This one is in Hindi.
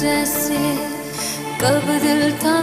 जैसे कब दिल था